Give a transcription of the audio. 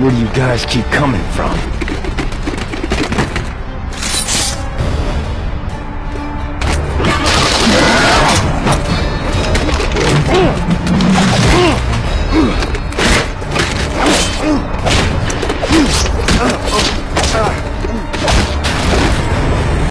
Where do you guys keep coming from?